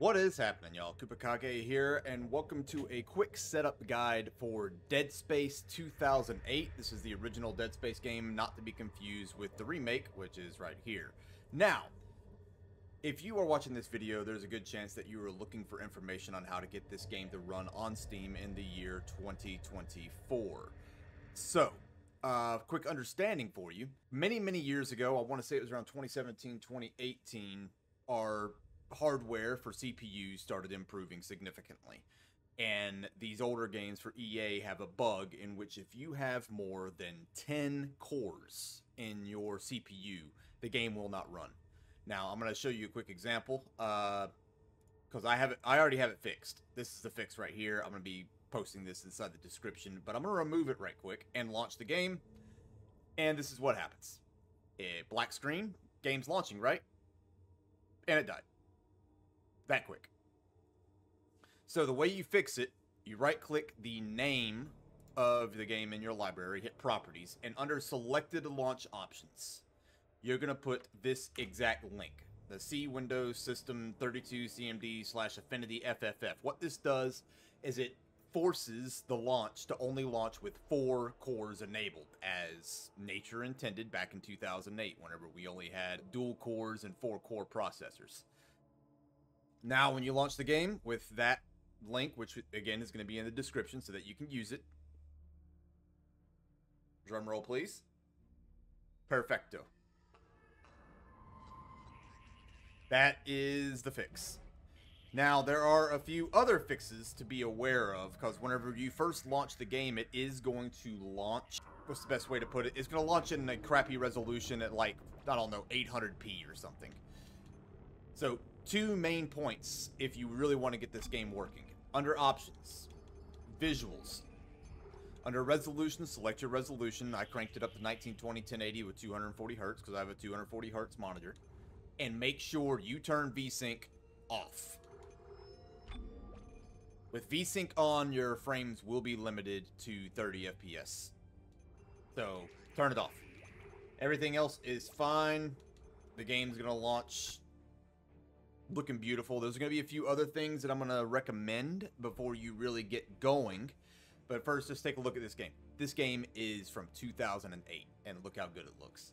What is happening, y'all? Kupakage here, and welcome to a quick setup guide for Dead Space 2008. This is the original Dead Space game, not to be confused with the remake, which is right here. Now, if you are watching this video, there's a good chance that you are looking for information on how to get this game to run on Steam in the year 2024. So, uh, quick understanding for you. Many, many years ago, I want to say it was around 2017, 2018, our hardware for CPUs started improving significantly. And these older games for EA have a bug in which if you have more than 10 cores in your CPU, the game will not run. Now, I'm going to show you a quick example because uh, I have it. I already have it fixed. This is the fix right here. I'm going to be posting this inside the description, but I'm going to remove it right quick and launch the game. And this is what happens. A black screen, game's launching, right? And it died that quick. So the way you fix it, you right click the name of the game in your library, hit properties, and under selected launch options, you're going to put this exact link. The C Windows System 32 CMD slash Affinity FFF. What this does is it forces the launch to only launch with four cores enabled, as nature intended back in 2008, whenever we only had dual cores and four core processors. Now, when you launch the game with that link, which again is going to be in the description so that you can use it. Drum roll, please. Perfecto. That is the fix. Now, there are a few other fixes to be aware of, because whenever you first launch the game, it is going to launch. What's the best way to put it? It's going to launch in a crappy resolution at like, I don't know, 800p or something. So, two main points if you really want to get this game working. Under options, visuals. Under resolution, select your resolution. I cranked it up to 1920 1080 with 240 hertz because I have a 240 hertz monitor. And make sure you turn VSync off. With VSync on, your frames will be limited to 30 FPS. So, turn it off. Everything else is fine. The game's going to launch looking beautiful. There's going to be a few other things that I'm going to recommend before you really get going. But first, just take a look at this game. This game is from 2008, and look how good it looks.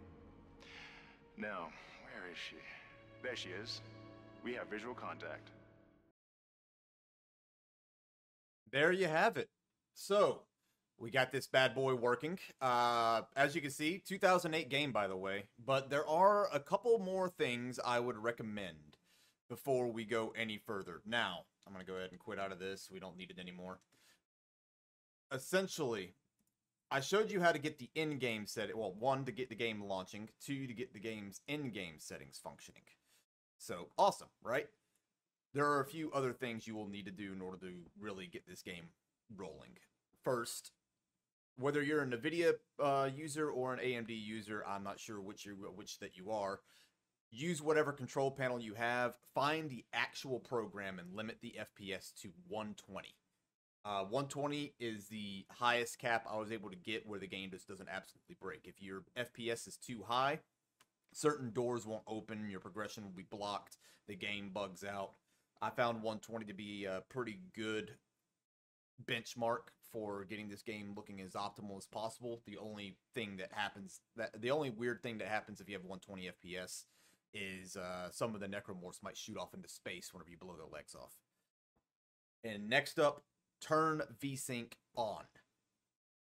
now, where is she? There she is. We have visual contact. There you have it. So, we got this bad boy working. Uh, as you can see, 2008 game, by the way. But there are a couple more things I would recommend before we go any further. Now, I'm going to go ahead and quit out of this. We don't need it anymore. Essentially, I showed you how to get the in-game setting. Well, one to get the game launching, two to get the game's in-game settings functioning. So awesome, right? There are a few other things you will need to do in order to really get this game rolling. First, whether you're a NVIDIA uh, user or an AMD user, I'm not sure which you which that you are. use whatever control panel you have, find the actual program, and limit the FPS to 120. Uh, 120 is the highest cap I was able to get where the game just doesn't absolutely break. If your FPS is too high, certain doors won't open, your progression will be blocked, the game bugs out. I found 120 to be a pretty good benchmark for getting this game looking as optimal as possible. The only thing that happens that the only weird thing that happens if you have 120 FPS is uh, some of the necromorphs might shoot off into space whenever you blow their legs off. And next up, turn VSync on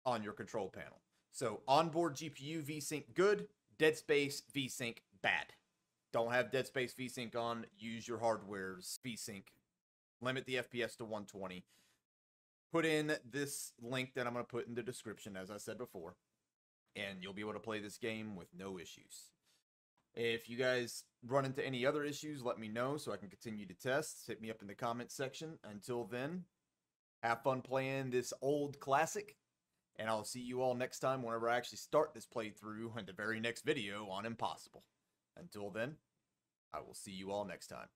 on your control panel. So onboard GPU VSync good, Dead Space VSync bad. Don't have Dead Space VSync on, use your hardware's VSync. Limit the FPS to 120. Put in this link that I'm going to put in the description, as I said before, and you'll be able to play this game with no issues. If you guys run into any other issues, let me know so I can continue to test. Hit me up in the comments section. Until then, have fun playing this old classic, and I'll see you all next time whenever I actually start this playthrough in the very next video on Impossible. Until then, I will see you all next time.